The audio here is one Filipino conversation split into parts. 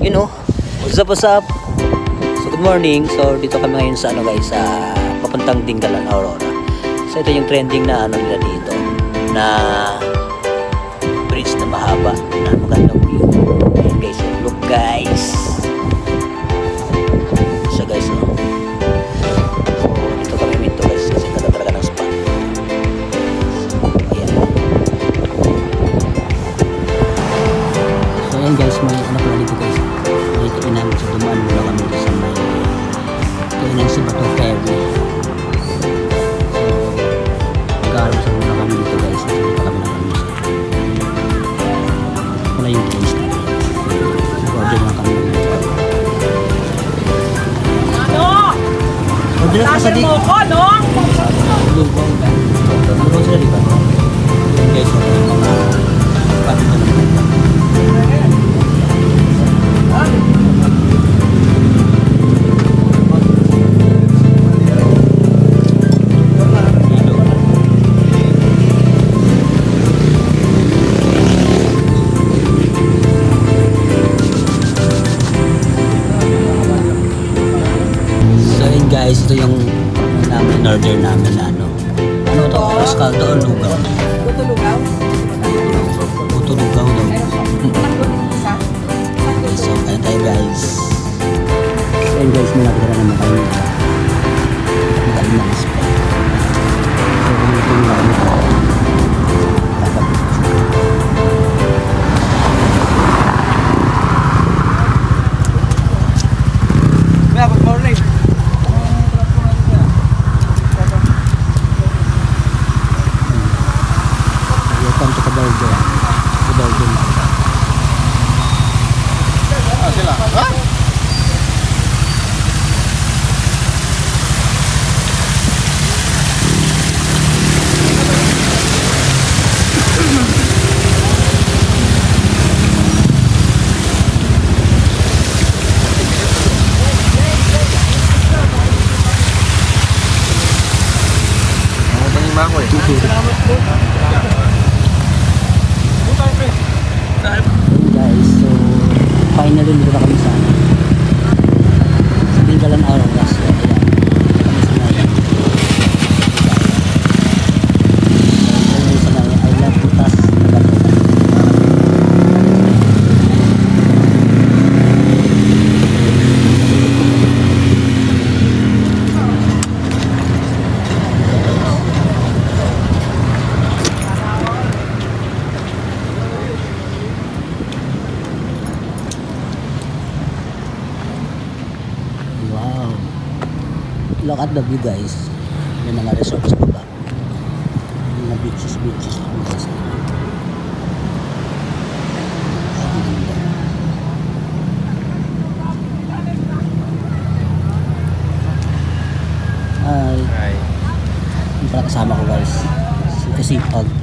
you know, what's up, what's up? So, good morning. So, dito kami ngayon sa ano guys, sa papuntang Dingalan, Aurora. So, ito yung trending na ano nila dito, na bridge na mahaba, na magandang sa Sabi ano namin, na ano. Ano to? Arroz caldo o lugaw? Tutulugaw? Puto lugaw daw. Okay, so kaya tayo guys. So yun guys, malapit na naman kami. Magaling na spot. So kung ito yung ano ko. Kuya, good morning. Welcome to Cabaldo. Cabaldo. Ah, sila. Ha? Ako ba yung mako eh? guys, so finally dito na kami. Sa Bingalan Aurora. So ayan. Dito kami sa Naya. So, ayun sa Naya. I love Butas. Wow. Look at the view guys. May mga resort sa baba. Mga beaches, beaches. Guys. Hi. Ay. Yung pala kasama ko guys. Si Kasipag.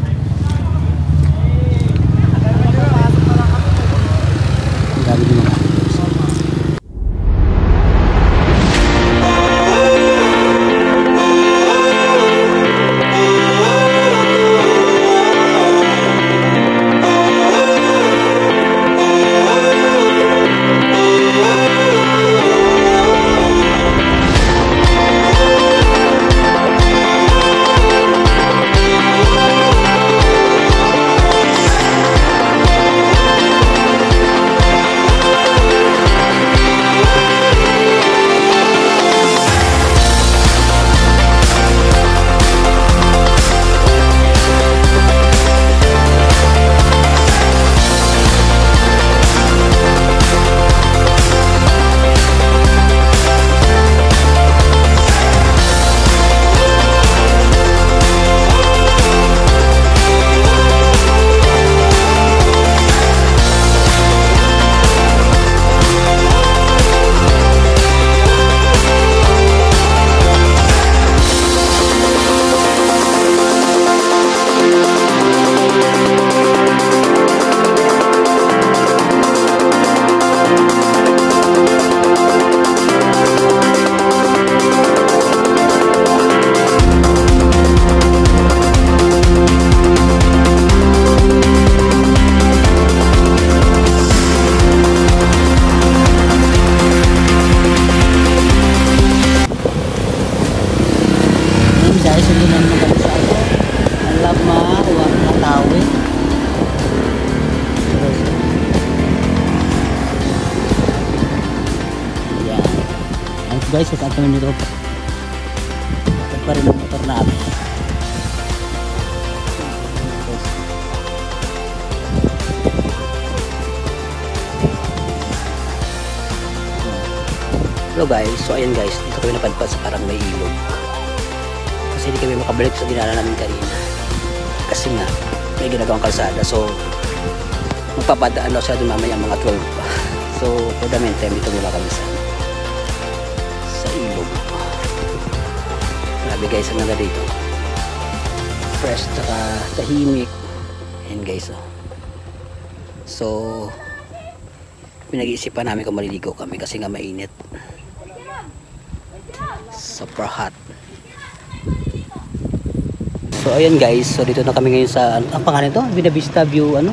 Kami nito. Bakit pa rin ang motor namin. Hello guys, so ayan guys, dito kami napadpad sa parang may ilog. Kasi hindi kami makabalik sa dinala namin kanina. Kasi nga, may ginagawang kalsada. So, magpapadaan daw siya doon mamaya mga 12 pa. So, for the meantime, dito muna kami sa sa ilog. Grabe guys, ang ganda dito. Fresh, tsaka tahimik. Ayan guys, oh. So, pinag-iisipan namin kung maliligo kami kasi nga mainit. Super hot. So, ayan guys. So, dito na kami ngayon sa, ang pangalan to? Vina Vista View, ano?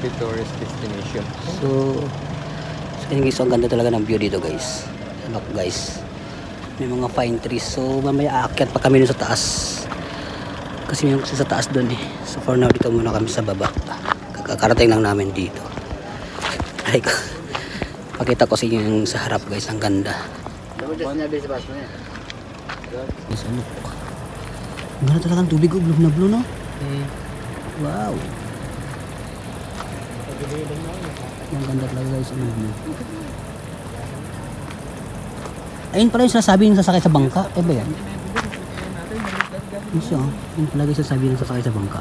The tourist destination. So, so yun guys, ang ganda talaga ng view dito guys. Look guys. May mga pine trees. So, mamaya aakyat pa kami sa taas. Kasi may sa taas doon eh. So, for now, dito muna kami sa baba. Kakarating lang namin dito. Ay ko. Pakita ko sa inyo yung sa harap guys. Ang ganda. Guys, ano. Ang ganda talaga ng tubig. Oh, blue na blue, no? Wow. Ang ganda talaga guys. Ano blue. Ayun pala yung sinasabi yung sasakay sa bangka. Eh ba yan? Yun siya. oh. Yun pala yung sinasabi ng sasakay sa bangka.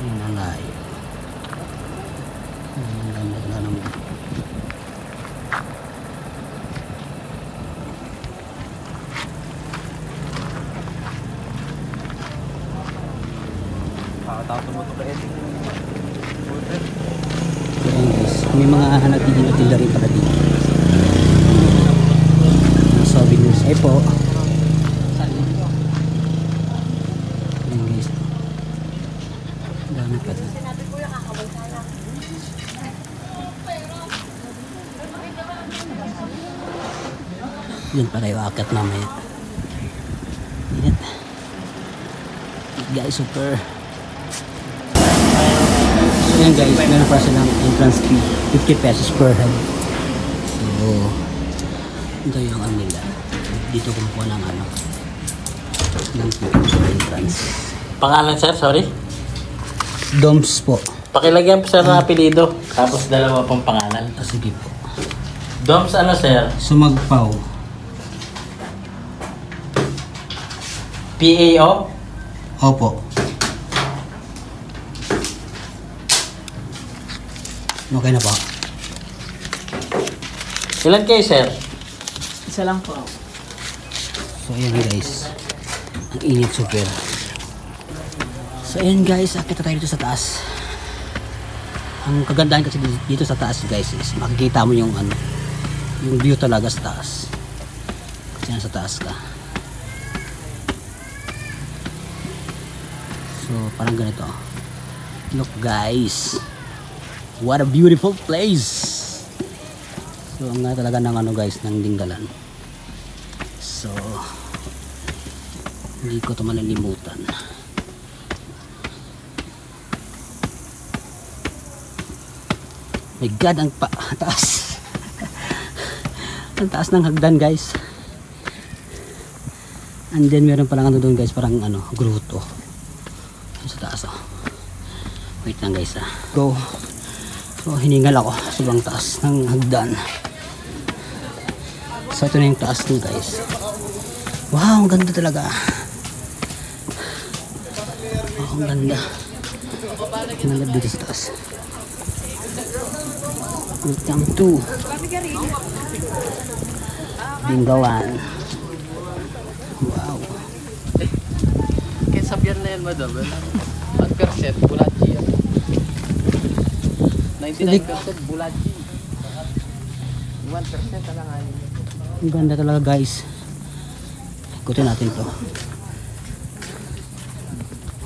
Ayun ang layo. Ang ganda talaga ng blue. Nakatato mo ito ka Eddie. So, ayun guys. May mga nagtitinda rin pala dito. Mga Ay po. Ang dami pa dito. Yun pa tayo akit mamaya. Init. Guys, super. So yan guys, meron pa silang entrance fee. 50 pesos per head. So, ito yung ano nila. Dito kumukuha ng ano. Ng entrance. Pangalan sir, sorry. Doms po. Pakilagyan po sir ng apelido. Tapos dalawa pong pangalan. Ah, sige po. Doms ano sir? Sumagpaw. PAO? Opo. Okay na po. Ilan kayo sir? Isa lang po. So ayan guys. Ang init super. So ayan guys, akita tayo dito sa taas. Ang kagandahan kasi di- dito sa taas guys is makikita mo yung ano, yung view talaga sa taas. Kasi nasa taas ka. So parang ganito. Look guys. What a beautiful place. So ang nga talaga ng ano guys, ng dinggalan. So, hindi ko ito malilimutan. My God, ang taas. ang taas ng hagdan, guys. And then, meron palang ano doon, guys, parang ano, gruto. Sa taas, oh. Wait lang, guys, ah. Go. So, hiningal ako sa sobrang taas ng hagdan. So, ito na yung taas nyo, guys. Wow, ang ganda talaga. Ang ganda. Ang ganda dito sa taas. Welcome to Bingawan. Wow. Kaya sabihan na yan, madam. At percent, bulachi yan. 99% bulachi. 1% alanganin. Ang ganda talaga guys. Ikutin natin to.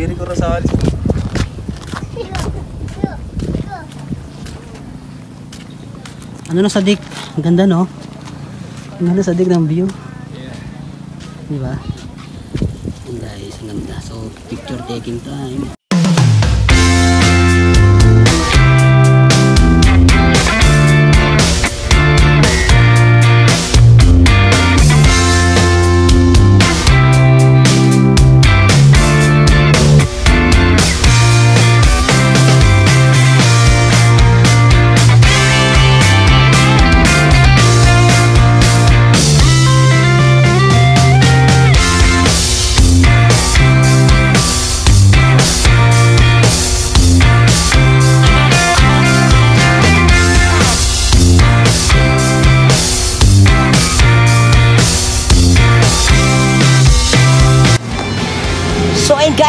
Jericho Rosales. Ano na sa dik? Ang ganda no? Ang ganda sa dik ng view. Di ba? Guys, ang ganda. So, picture taking time.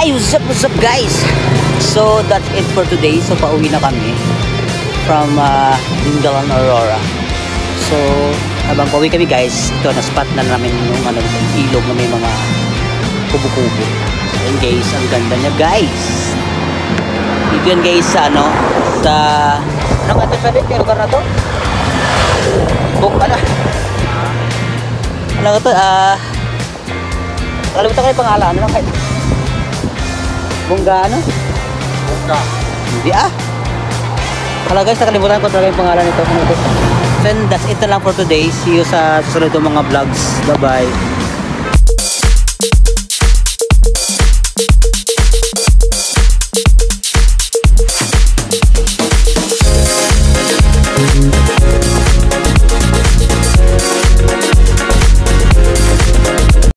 Guys, what's up, what's up guys? So that's it for today. So pauwi na kami from uh, Dingalan, Aurora. So habang pauwi kami guys, ito na spot na namin yung ano, ilog na may mga kubo-kubo. So guys, ang ganda niya guys. Dito yan guys sa ano, sa ano ka ito sa? Yung lugar na to? Buk, ano? Ano ka to? Ah, Kalimutan ko yung pangalan. Ano lang kayo? Bongga ano? Bongga. Hindi ah. Hello guys, nakalimutan ko talaga yung pangalan nito. Ano ito? So, that's it lang for today. See you sa susunod mga vlogs. Bye-bye. Thank mm -hmm. you.